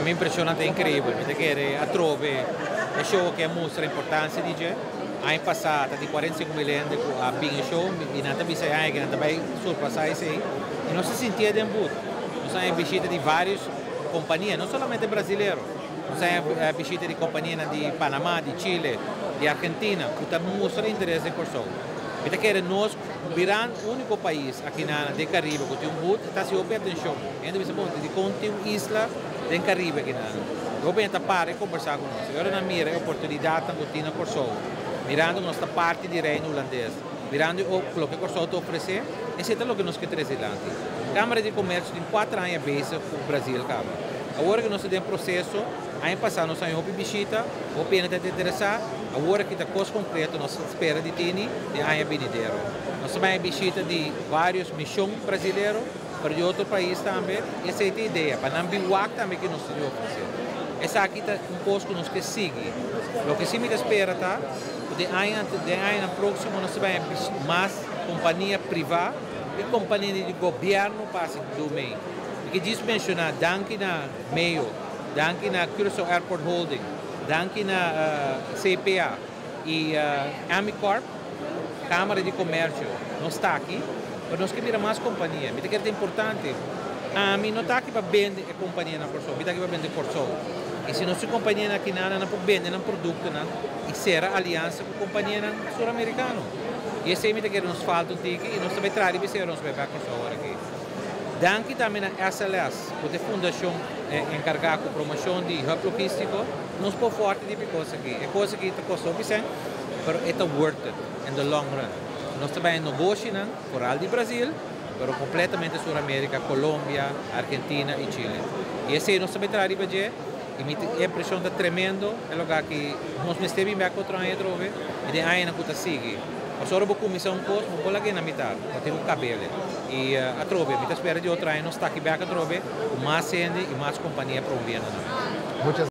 a mim impressionante é incrível, perché a trove é show que mostra a importância de ano passado de 45 milhões a bem show e também sai que não também surpassar isso aí e não se sentia de embut nós temos visita de várias companhias não somente brasileiros nós temos visita de companhias de Panamá de Chile de Argentina que mostra interesse por show Kita quer nós virar o único país aqui na de Caribe que tem um boot está se open atenção ainda bisa ponto de conte uma isla de Caribe aqui na eu bem para conversar com nós agora na mira a oportunidade que tem por show mirando nossa parte de reino holandês mirando o que Corsol te oferecer e isso é o que nós queremos trazer lá Câmara de Comércio tem quatro anos base com o Brasil Câmara agora que nós temos processo ano passado nós temos uma visita o pena te interessar agora que está coisa concreta nós espera de tini de ano venidero nós temos visita de vários missões brasileiros para de outro país também essa é a ideia para não biwak também que nós temos oferecer essa aqui está um posto que nós que sigue. O que sim me espera tá? De ano de ano próximo nós temos mais companhia privada e companhia de governo para do meio que diz mencionar danke na meio danke na Curaçao Airport Holding. Danke na uh, CPA e uh, Amicorp Câmara de Comércio. Não está aqui. Mas nós queremos mais companhia me que é importante. A mim não está aqui para vender a companhia na me está aqui para vender pessoa e se nossa companhia aqui não não vender um produto não. E será aliança com a companhia sul-americana e esse é o que nos falta um tique e nós também trazemos e nós vamos para a aqui Danke também a SLS, que é a fundação é, encarregada com promoção de hub logístico, nos por forte de coisa aqui. É coisa que está custou bastante, mas é worth it in the long run. Nós também negociamos fora do Brasil, mas completamente Sul-América, Colômbia, Argentina e Chile. E esse nós também trazemos para e a impressão tremendo, é lugar que nós bem com outro ano e de ano que está seguindo. Só vou comissão pos, vou pôr aqui na metade, para ter um cabelo. E uh, a trove, me espera de outra ano, está aqui bem a trove, mais sende e mais companhia para o. Muitas